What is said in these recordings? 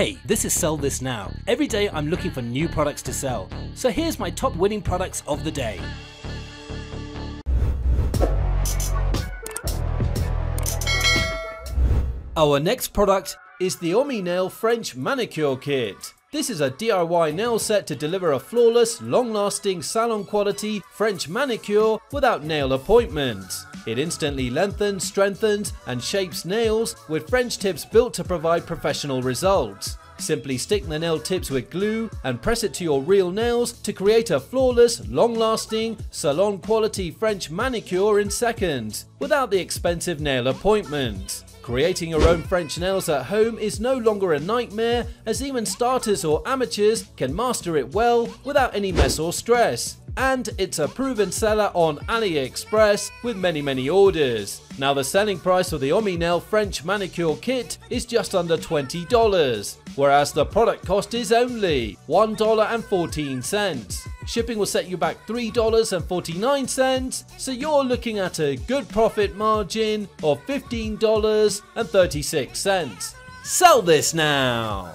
Hey, this is Sell This Now. Every day I'm looking for new products to sell. So here's my top winning products of the day. Our next product is the Ominail French Manicure Kit. This is a DIY nail set to deliver a flawless, long-lasting, salon-quality French manicure without nail appointments. It instantly lengthens, strengthens and shapes nails with French tips built to provide professional results. Simply stick the nail tips with glue and press it to your real nails to create a flawless, long-lasting, salon-quality French manicure in seconds without the expensive nail appointment. Creating your own French nails at home is no longer a nightmare as even starters or amateurs can master it well without any mess or stress. And it's a proven seller on AliExpress with many many orders. Now the selling price of the Ominail French manicure kit is just under $20, whereas the product cost is only $1.14. Shipping will set you back $3.49, so you're looking at a good profit margin of $15.36. Sell this now!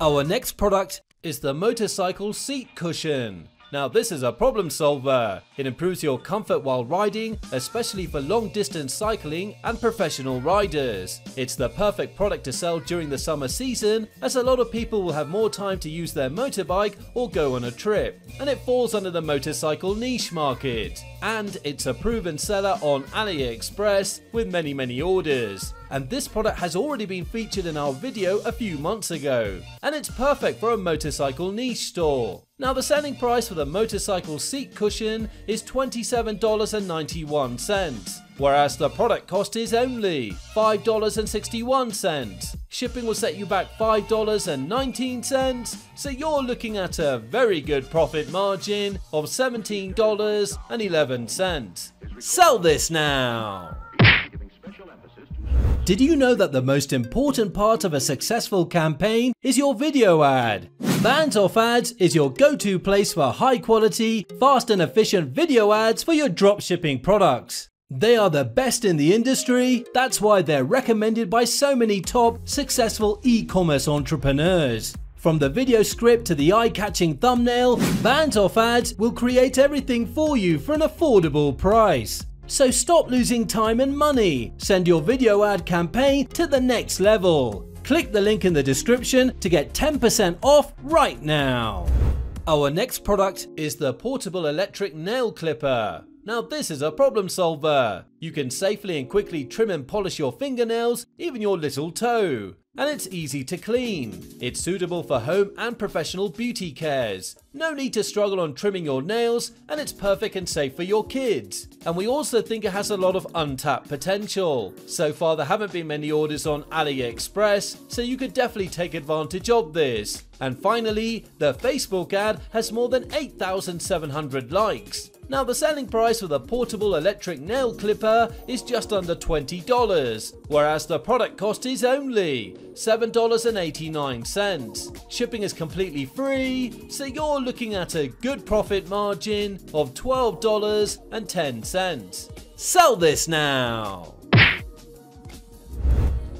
Our next product is the motorcycle seat cushion. Now this is a problem solver. It improves your comfort while riding, especially for long distance cycling and professional riders. It's the perfect product to sell during the summer season as a lot of people will have more time to use their motorbike or go on a trip. And it falls under the motorcycle niche market. And it's a proven seller on AliExpress with many many orders and this product has already been featured in our video a few months ago, and it's perfect for a motorcycle niche store. Now the selling price for the motorcycle seat cushion is $27.91, whereas the product cost is only $5.61. Shipping will set you back $5.19, so you're looking at a very good profit margin of $17.11. Sell this now! Did you know that the most important part of a successful campaign is your video ad? Bands Off Ads is your go-to place for high quality, fast and efficient video ads for your dropshipping products. They are the best in the industry, that's why they're recommended by so many top, successful e-commerce entrepreneurs. From the video script to the eye-catching thumbnail, Bands Off Ads will create everything for you for an affordable price. So stop losing time and money. Send your video ad campaign to the next level. Click the link in the description to get 10% off right now. Our next product is the portable electric nail clipper. Now this is a problem solver. You can safely and quickly trim and polish your fingernails, even your little toe and it's easy to clean. It's suitable for home and professional beauty cares. No need to struggle on trimming your nails and it's perfect and safe for your kids. And we also think it has a lot of untapped potential. So far there haven't been many orders on AliExpress so you could definitely take advantage of this. And finally, the Facebook ad has more than 8,700 likes. Now the selling price for the portable electric nail clipper is just under $20, whereas the product cost is only $7.89. Shipping is completely free, so you're looking at a good profit margin of $12.10. Sell this now!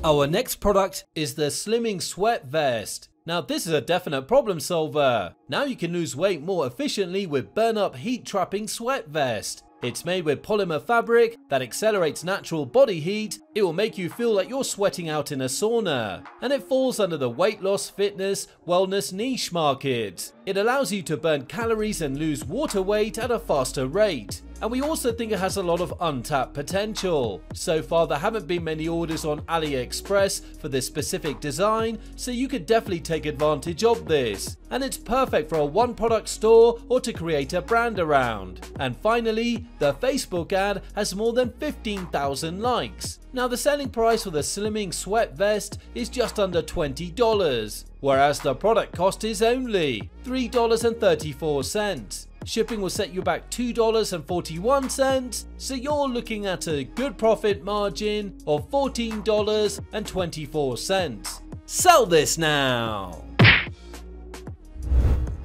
Our next product is the Slimming Sweat Vest. Now this is a definite problem solver. Now you can lose weight more efficiently with burn up heat trapping sweat vest. It's made with polymer fabric that accelerates natural body heat. It will make you feel like you're sweating out in a sauna. And it falls under the weight loss, fitness, wellness niche market. It allows you to burn calories and lose water weight at a faster rate and we also think it has a lot of untapped potential. So far there haven't been many orders on AliExpress for this specific design, so you could definitely take advantage of this. And it's perfect for a one product store or to create a brand around. And finally, the Facebook ad has more than 15,000 likes. Now the selling price for the Slimming Sweat Vest is just under $20, whereas the product cost is only $3.34. Shipping will set you back $2.41, so you're looking at a good profit margin of $14.24. Sell this now!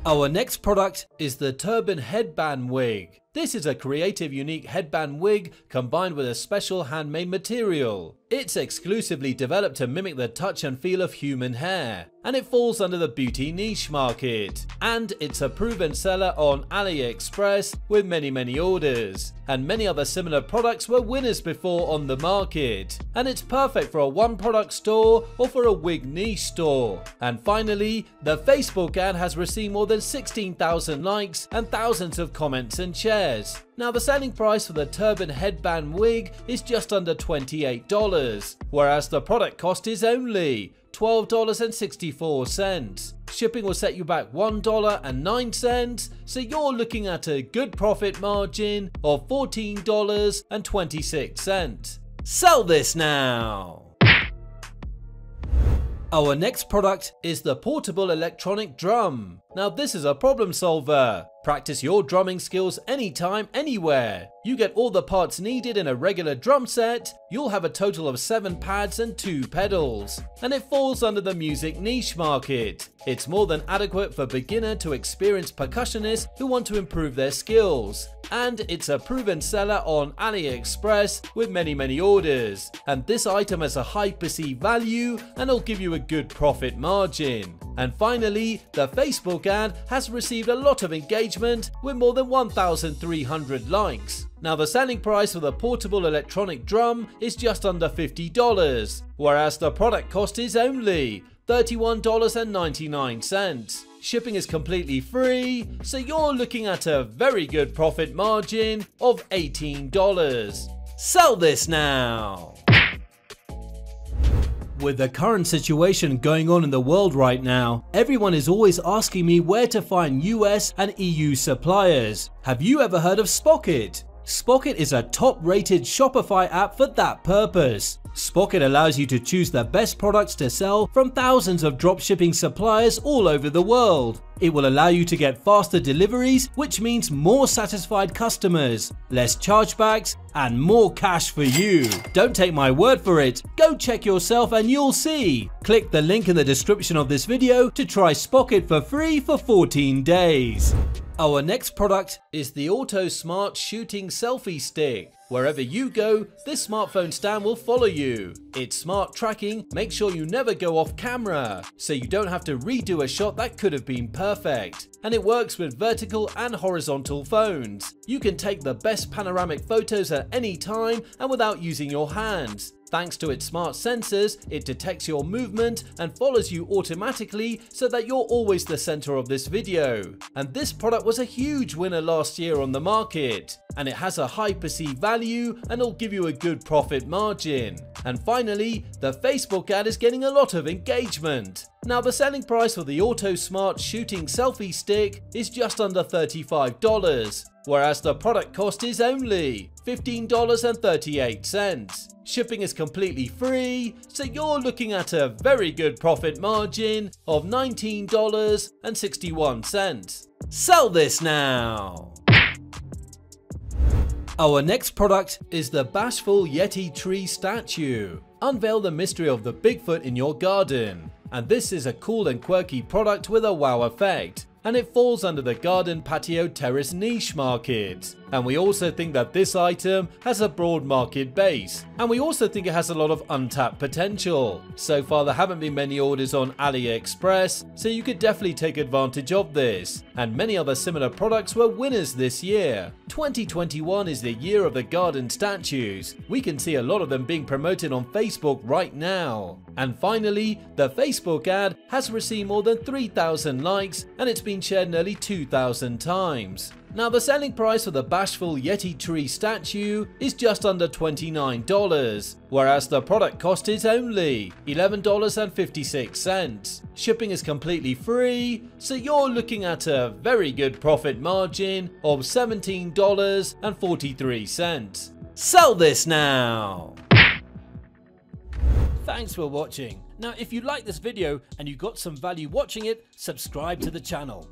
Our next product is the Turban Headband Wig. This is a creative unique headband wig combined with a special handmade material. It's exclusively developed to mimic the touch and feel of human hair, and it falls under the beauty niche market. And it's a proven seller on AliExpress with many many orders. And many other similar products were winners before on the market. And it's perfect for a one product store or for a wig niche store. And finally, the Facebook ad has received more than 16,000 likes and thousands of comments and shares. Now the selling price for the turban headband wig is just under $28, whereas the product cost is only $12.64. Shipping will set you back $1.09, so you're looking at a good profit margin of $14.26. Sell this now! Our next product is the portable electronic drum. Now this is a problem solver. Practice your drumming skills anytime, anywhere. You get all the parts needed in a regular drum set, you'll have a total of 7 pads and 2 pedals, and it falls under the music niche market. It's more than adequate for beginner to experienced percussionists who want to improve their skills, and it's a proven seller on AliExpress with many many orders, and this item has a high perceived value and will give you a good profit margin. And finally, the Facebook ad has received a lot of engagement with more than 1,300 likes. Now the selling price for the portable electronic drum is just under $50, whereas the product cost is only $31.99. Shipping is completely free, so you're looking at a very good profit margin of $18. Sell this now! With the current situation going on in the world right now, everyone is always asking me where to find US and EU suppliers. Have you ever heard of Spocket? Spocket is a top rated Shopify app for that purpose. Spocket allows you to choose the best products to sell from thousands of dropshipping suppliers all over the world. It will allow you to get faster deliveries, which means more satisfied customers, less chargebacks, and more cash for you. Don't take my word for it, go check yourself and you'll see. Click the link in the description of this video to try Spocket for free for 14 days. Our next product is the Auto Smart Shooting Selfie Stick. Wherever you go, this smartphone stand will follow you. Its smart tracking makes sure you never go off camera, so you don't have to redo a shot that could have been perfect. And it works with vertical and horizontal phones. You can take the best panoramic photos at any time and without using your hands. Thanks to its smart sensors, it detects your movement and follows you automatically so that you're always the center of this video. And this product was a huge winner last year on the market. And it has a high perceived value and will give you a good profit margin. And finally, the Facebook ad is getting a lot of engagement. Now the selling price for the Auto Smart Shooting Selfie Stick is just under $35, whereas the product cost is only $15.38. Shipping is completely free, so you're looking at a very good profit margin of $19.61. Sell this now! Our next product is the Bashful Yeti Tree Statue. Unveil the mystery of the Bigfoot in your garden. And this is a cool and quirky product with a wow effect and it falls under the garden patio terrace niche market. And we also think that this item has a broad market base, and we also think it has a lot of untapped potential. So far there haven't been many orders on AliExpress, so you could definitely take advantage of this. And many other similar products were winners this year. 2021 is the year of the garden statues. We can see a lot of them being promoted on Facebook right now. And finally, the Facebook ad has received more than 3,000 likes and it's been shared nearly 2,000 times. Now the selling price for the Bashful Yeti Tree statue is just under $29, whereas the product cost is only $11.56. Shipping is completely free, so you're looking at a very good profit margin of $17.43. Sell this now! Thanks for watching. Now if you like this video and you got some value watching it, subscribe to the channel.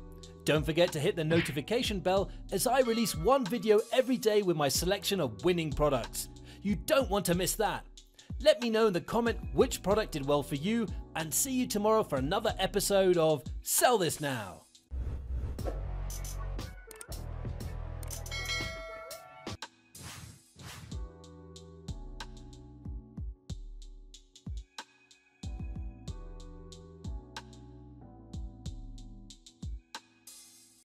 Don't forget to hit the notification bell as I release one video every day with my selection of winning products. You don't want to miss that. Let me know in the comment which product did well for you and see you tomorrow for another episode of Sell This Now.